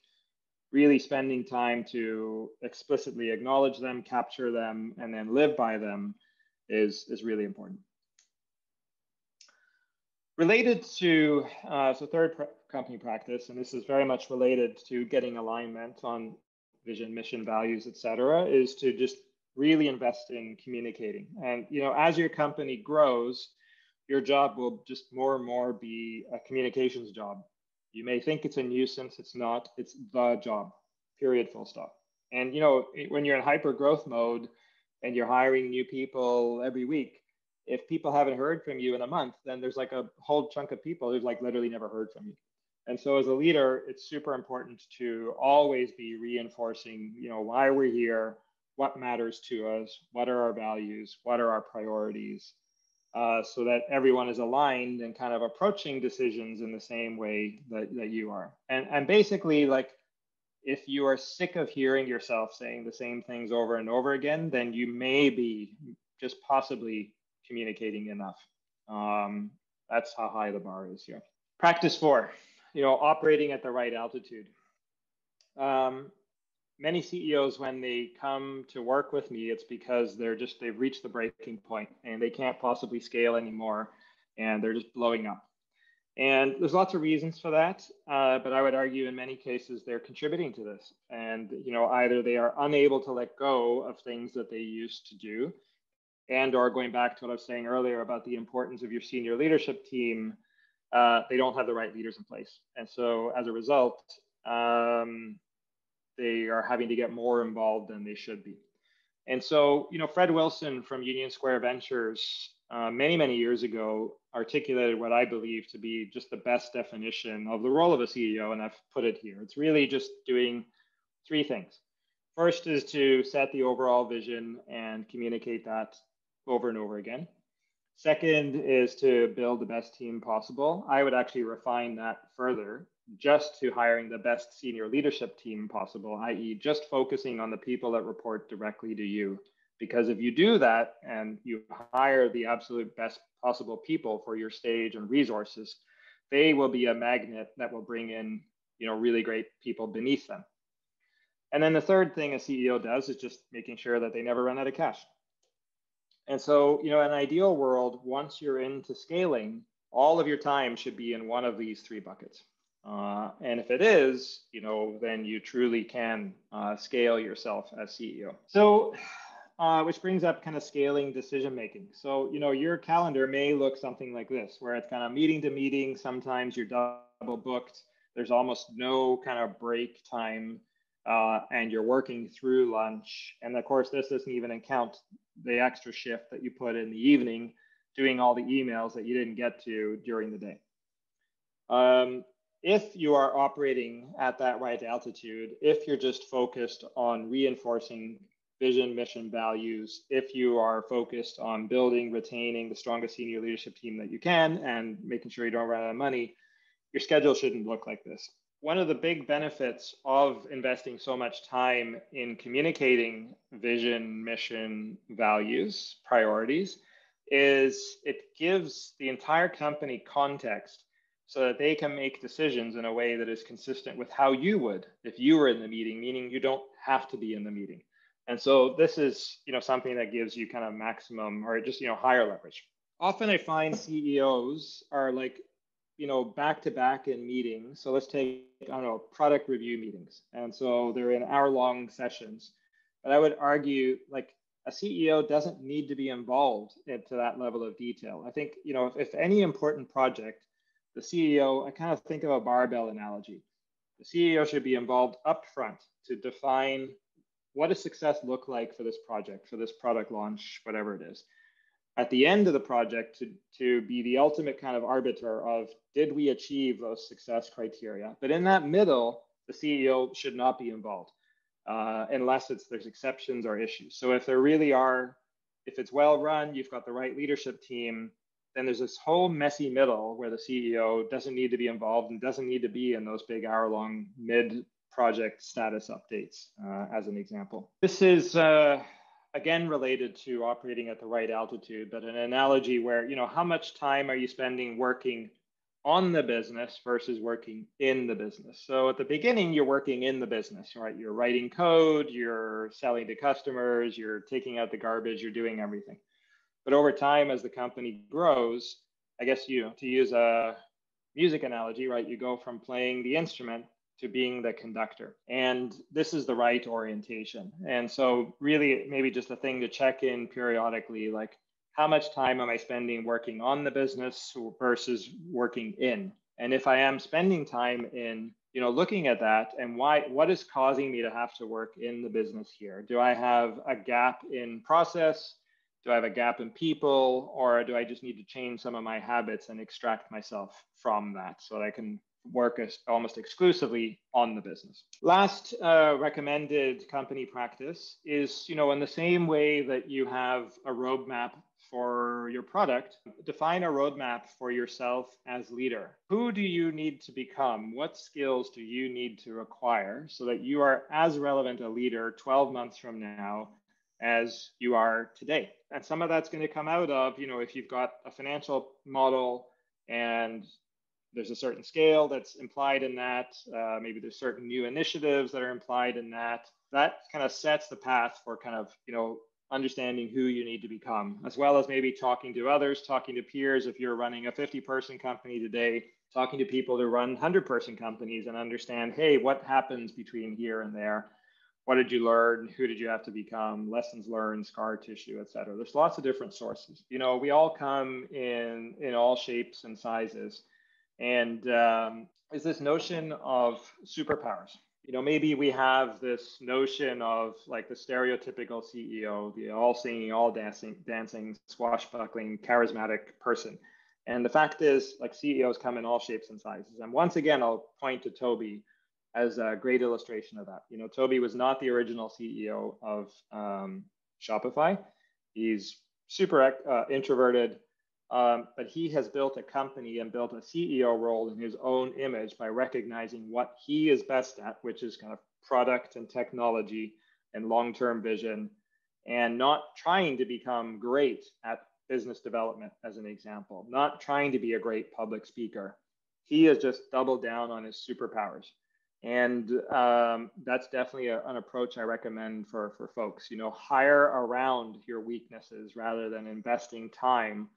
really spending time to explicitly acknowledge them, capture them, and then live by them is, is really important. Related to, uh, so third pr company practice, and this is very much related to getting alignment on vision, mission, values, et cetera, is to just really invest in communicating. And, you know, as your company grows, your job will just more and more be a communications job. You may think it's a nuisance, it's not, it's the job, period, full stop. And you know, when you're in hyper growth mode, and you're hiring new people every week, if people haven't heard from you in a month, then there's like a whole chunk of people who've like literally never heard from you. And so as a leader, it's super important to always be reinforcing, you know, why we're here, what matters to us, what are our values, what are our priorities, uh, so that everyone is aligned and kind of approaching decisions in the same way that, that you are. And, and basically, like, if you are sick of hearing yourself saying the same things over and over again, then you may be just possibly communicating enough. Um, that's how high the bar is here. Practice four, you know, operating at the right altitude. Um, many CEOs, when they come to work with me, it's because they're just, they've reached the breaking point and they can't possibly scale anymore and they're just blowing up. And there's lots of reasons for that, uh, but I would argue in many cases they're contributing to this. And you know, either they are unable to let go of things that they used to do, and or going back to what I was saying earlier about the importance of your senior leadership team, uh, they don't have the right leaders in place. And so as a result, um, they are having to get more involved than they should be. And so, you know, Fred Wilson from Union Square Ventures uh, many, many years ago articulated what I believe to be just the best definition of the role of a CEO, and I've put it here. It's really just doing three things. First is to set the overall vision and communicate that over and over again. Second is to build the best team possible. I would actually refine that further just to hiring the best senior leadership team possible, i.e., just focusing on the people that report directly to you. Because if you do that and you hire the absolute best possible people for your stage and resources, they will be a magnet that will bring in, you know, really great people beneath them. And then the third thing a CEO does is just making sure that they never run out of cash. And so, you know, an ideal world, once you're into scaling, all of your time should be in one of these three buckets. Uh, and if it is, you know, then you truly can uh, scale yourself as CEO. So, uh, which brings up kind of scaling decision making. So, you know, your calendar may look something like this, where it's kind of meeting to meeting. Sometimes you're double booked. There's almost no kind of break time, uh, and you're working through lunch. And of course, this doesn't even account the extra shift that you put in the evening, doing all the emails that you didn't get to during the day. Um, if you are operating at that right altitude, if you're just focused on reinforcing vision, mission, values, if you are focused on building, retaining the strongest senior leadership team that you can and making sure you don't run out of money, your schedule shouldn't look like this. One of the big benefits of investing so much time in communicating vision, mission, values, priorities is it gives the entire company context so that they can make decisions in a way that is consistent with how you would if you were in the meeting, meaning you don't have to be in the meeting. And so this is, you know, something that gives you kind of maximum or just, you know, higher leverage. Often I find CEOs are like, you know, back to back in meetings. So let's take, I don't know, product review meetings. And so they're in hour long sessions. But I would argue like a CEO doesn't need to be involved into that level of detail. I think, you know, if, if any important project the CEO, I kind of think of a barbell analogy. The CEO should be involved upfront to define what does success look like for this project, for this product launch, whatever it is. At the end of the project, to, to be the ultimate kind of arbiter of did we achieve those success criteria? But in that middle, the CEO should not be involved uh, unless it's there's exceptions or issues. So if there really are, if it's well run, you've got the right leadership team, then there's this whole messy middle where the CEO doesn't need to be involved and doesn't need to be in those big hour long mid project status updates, uh, as an example. This is uh, again related to operating at the right altitude, but an analogy where, you know, how much time are you spending working on the business versus working in the business. So at the beginning, you're working in the business, right? You're writing code, you're selling to customers, you're taking out the garbage, you're doing everything. But over time, as the company grows, I guess you to use a music analogy, right? You go from playing the instrument to being the conductor. And this is the right orientation. And so really maybe just a thing to check in periodically, like how much time am I spending working on the business versus working in? And if I am spending time in, you know, looking at that and why, what is causing me to have to work in the business here? Do I have a gap in process? Do I have a gap in people? Or do I just need to change some of my habits and extract myself from that so that I can work as almost exclusively on the business. Last uh, recommended company practice is, you know, in the same way that you have a roadmap for your product, define a roadmap for yourself as leader. Who do you need to become? What skills do you need to acquire so that you are as relevant a leader 12 months from now as you are today? And some of that's going to come out of, you know, if you've got a financial model and there's a certain scale that's implied in that. Uh, maybe there's certain new initiatives that are implied in that. That kind of sets the path for kind of, you know, understanding who you need to become, as well as maybe talking to others, talking to peers. If you're running a 50 person company today, talking to people who run 100 person companies and understand, hey, what happens between here and there? What did you learn? Who did you have to become? Lessons learned, scar tissue, et cetera. There's lots of different sources. You know, we all come in in all shapes and sizes, and um, is this notion of superpowers you know, maybe we have this notion of like the stereotypical CEO, the all singing, all dancing, dancing, swashbuckling, charismatic person. And the fact is, like CEOs come in all shapes and sizes. And once again, I'll point to Tobi as a great illustration of that. You know, Tobi was not the original CEO of um, Shopify. He's super uh, introverted, um, but he has built a company and built a CEO role in his own image by recognizing what he is best at, which is kind of product and technology and long term vision, and not trying to become great at business development, as an example, not trying to be a great public speaker. He has just doubled down on his superpowers. And um, that's definitely a, an approach I recommend for, for folks. You know, hire around your weaknesses rather than investing time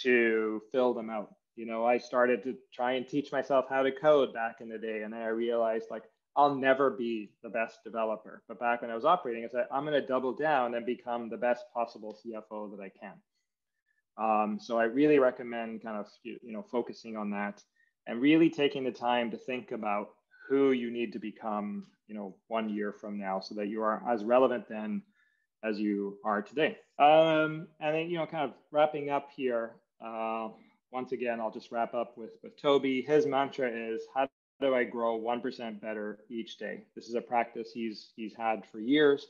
to fill them out. You know, I started to try and teach myself how to code back in the day, and then I realized like I'll never be the best developer. But back when I was operating, I said I'm going to double down and become the best possible CFO that I can. Um, so I really recommend kind of you know focusing on that and really taking the time to think about who you need to become you know one year from now so that you are as relevant then as you are today um, and then you know kind of wrapping up here uh, once again, I'll just wrap up with, with Tobi. His mantra is how do I grow 1% better each day? This is a practice he's, he's had for years.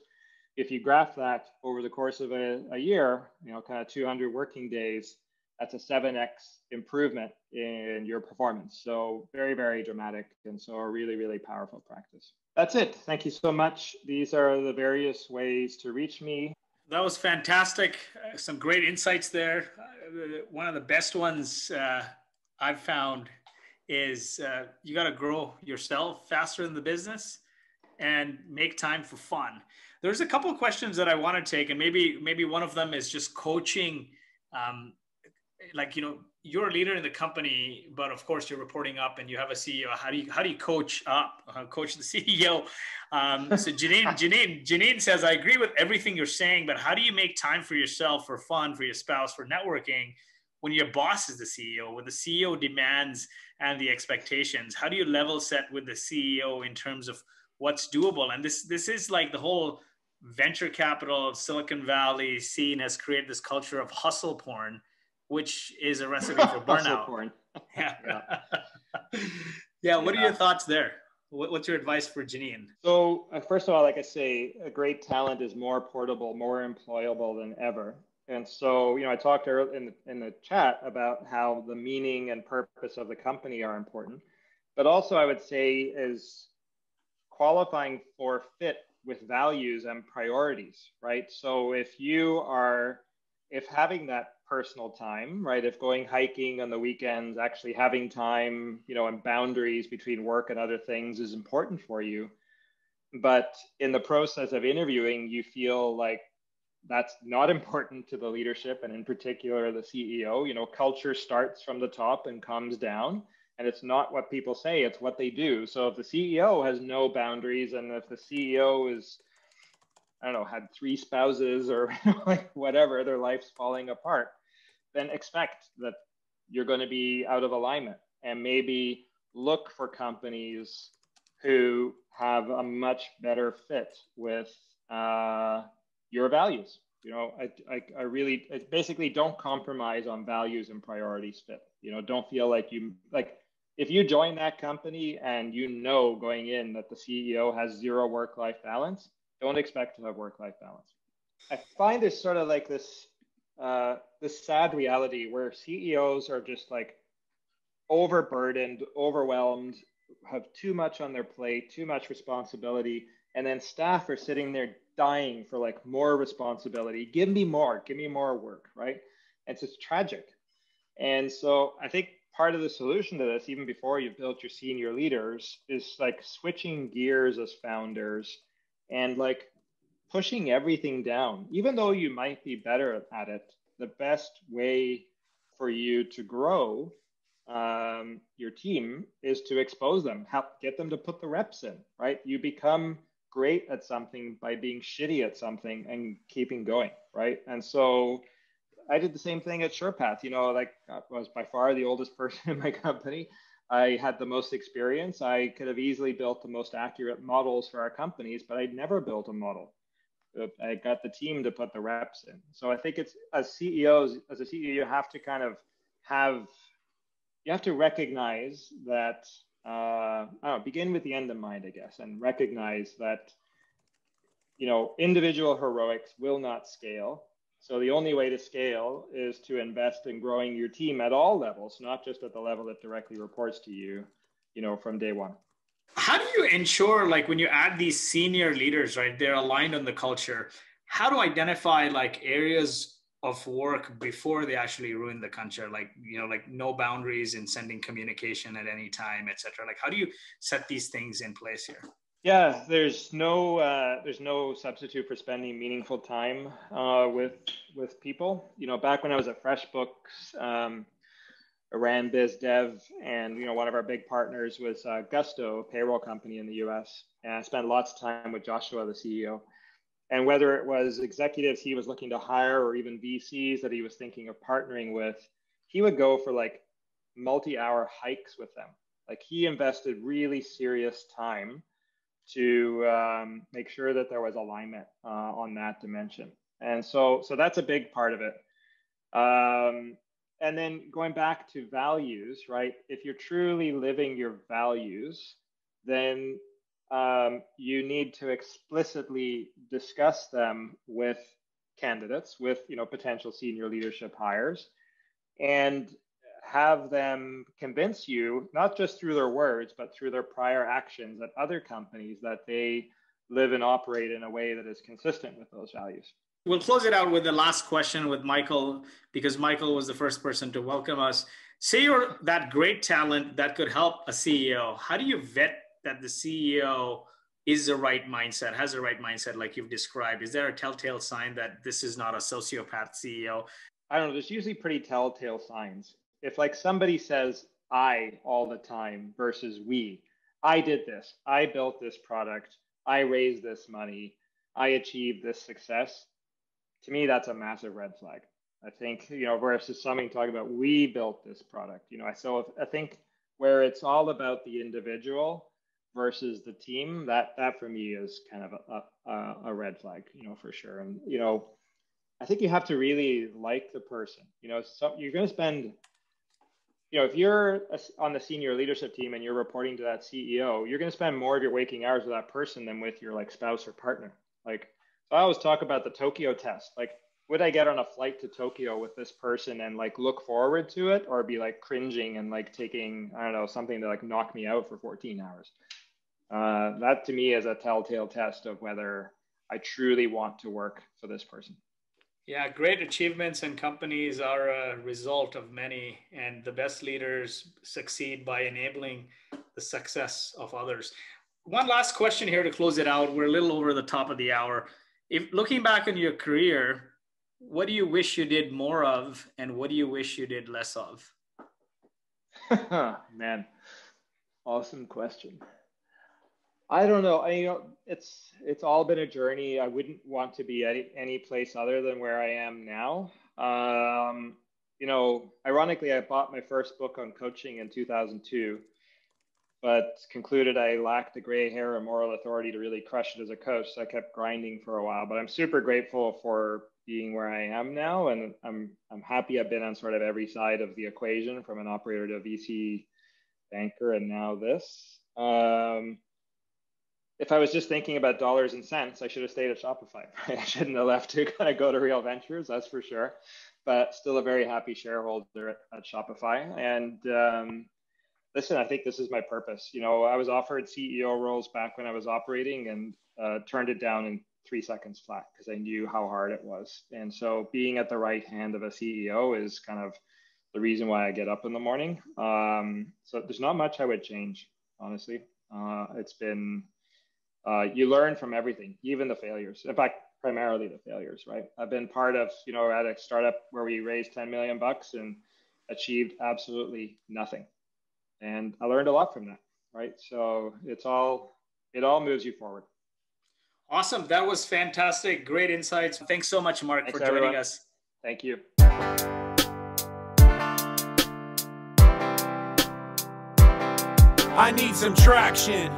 If you graph that over the course of a, a year, you know, kind of 200 working days, that's a 7x improvement in your performance. So very, very dramatic. And so a really, really powerful practice. That's it. Thank you so much. These are the various ways to reach me. That was fantastic. Some great insights there. One of the best ones uh, I've found is uh, you got to grow yourself faster than the business and make time for fun. There's a couple of questions that I want to take, and maybe maybe one of them is just coaching. Um, like you know, you're a leader in the company, but of course you're reporting up and you have a CEO. How do you how do you coach up, uh, coach the CEO? Um, so Janine, Janine, Janine says, I agree with everything you're saying, but how do you make time for yourself, for fun, for your spouse, for networking when your boss is the CEO, when the CEO demands and the expectations? How do you level set with the CEO in terms of what's doable? And this this is like the whole venture capital of Silicon Valley scene has created this culture of hustle porn which is a recipe for burnout. yeah. yeah. yeah. What are your thoughts there? What's your advice for Janine? So, uh, first of all, like I say, a great talent is more portable, more employable than ever. And so, you know, I talked earlier in the, in the chat about how the meaning and purpose of the company are important, but also I would say is qualifying for fit with values and priorities, right? So if you are, if having that personal time, right? If going hiking on the weekends, actually having time, you know, and boundaries between work and other things is important for you. But in the process of interviewing, you feel like that's not important to the leadership and in particular the CEO. You know, culture starts from the top and comes down. And it's not what people say, it's what they do. So if the CEO has no boundaries and if the CEO is I don't know, had three spouses or like whatever, their life's falling apart, then expect that you're going to be out of alignment. And maybe look for companies who have a much better fit with uh, your values. You know, I, I, I really I basically don't compromise on values and priorities fit. You know, don't feel like you like if you join that company and you know going in that the CEO has zero work life balance, don't expect to have work life balance. I find there's sort of like this uh, this sad reality where CEOs are just like overburdened, overwhelmed, have too much on their plate, too much responsibility, and then staff are sitting there dying for like more responsibility. Give me more, give me more work, right? It's tragic. And so I think part of the solution to this, even before you've built your senior leaders, is like switching gears as founders and like pushing everything down. Even though you might be better at it, the best way for you to grow um, your team is to expose them, help get them to put the reps in, right? You become great at something by being shitty at something and keeping going, right? And so I did the same thing at SurePath. You know, like I was by far the oldest person in my company. I had the most experience. I could have easily built the most accurate models for our companies, but I'd never built a model. I got the team to put the reps in. So I think it's as CEOs, as a CEO, you have to kind of have you have to recognize that uh, I don't know, begin with the end in mind, I guess, and recognize that you know individual heroics will not scale. So the only way to scale is to invest in growing your team at all levels, not just at the level that directly reports to you, you know, from day one. How do you ensure, like, when you add these senior leaders, right? They're aligned on the culture. How to identify like areas of work before they actually ruin the culture like you know like no boundaries in sending communication at any time etc like how do you set these things in place here yeah there's no uh, there's no substitute for spending meaningful time uh, with with people you know back when i was at freshbooks um, ran biz dev and you know one of our big partners was uh, gusto a payroll company in the us and i spent lots of time with joshua the ceo and whether it was executives he was looking to hire or even VCs that he was thinking of partnering with, he would go for like multi hour hikes with them. Like he invested really serious time to um, make sure that there was alignment uh, on that dimension. And so, so that's a big part of it. Um, and then going back to values, right? If you're truly living your values, then um, you need to explicitly discuss them with candidates, with you know potential senior leadership hires, and have them convince you not just through their words but through their prior actions at other companies that they live and operate in a way that is consistent with those values. We'll close it out with the last question with Michael because Michael was the first person to welcome us. Say you're that great talent that could help a CEO. How do you vet that the CEO is the right mindset, has the right mindset, like you've described? Is there a telltale sign that this is not a sociopath CEO? I don't know. There's usually pretty telltale signs. If like somebody says I all the time versus we, I did this, I built this product, I raised this money, I achieved this success. To me, that's a massive red flag. I think, you know, versus something talking about we built this product, you know, I so I think where it's all about the individual versus the team, that that for me is kind of a, a, a red flag, you know, for sure. And you know, I think you have to really like the person. You know, so you're going to spend, you know, if you're on the senior leadership team and you're reporting to that CEO, you're going to spend more of your waking hours with that person than with your like spouse or partner. Like, so I always talk about the Tokyo test. Like, would I get on a flight to Tokyo with this person and like look forward to it, or be like cringing and like taking I don't know something to like knock me out for 14 hours? Uh, that to me is a telltale test of whether I truly want to work for this person. Yeah, great achievements and companies are a result of many, and the best leaders succeed by enabling the success of others. One last question here to close it out. We're a little over the top of the hour. If looking back on your career, what do you wish you did more of, and what do you wish you did less of? Man, awesome question. I don't know. I you know it's it's all been a journey. I wouldn't want to be any any place other than where I am now. Um, you know, ironically, I bought my first book on coaching in 2002, but concluded I lacked the gray hair and moral authority to really crush it as a coach. So I kept grinding for a while. But I'm super grateful for being where I am now, and I'm I'm happy I've been on sort of every side of the equation, from an operator to a VC banker, and now this. Um, if I was just thinking about dollars and cents, I should have stayed at Shopify. I shouldn't have left to kind of go to Real Ventures, that's for sure. But still a very happy shareholder at, at Shopify. And um, listen, I think this is my purpose. You know, I was offered CEO roles back when I was operating and uh, turned it down in three seconds flat because I knew how hard it was. And so being at the right hand of a CEO is kind of the reason why I get up in the morning. Um, so there's not much I would change, honestly. Uh, it's been, uh, you learn from everything, even the failures. In fact, primarily the failures, right? I've been part of, you know, at a startup where we raised 10 million bucks and achieved absolutely nothing and I learned a lot from that. Right, so it's all it all moves you forward. Awesome, that was fantastic. Great insights. Thanks so much, Mark, Thanks, for joining everyone. us. Thank you. I need some traction.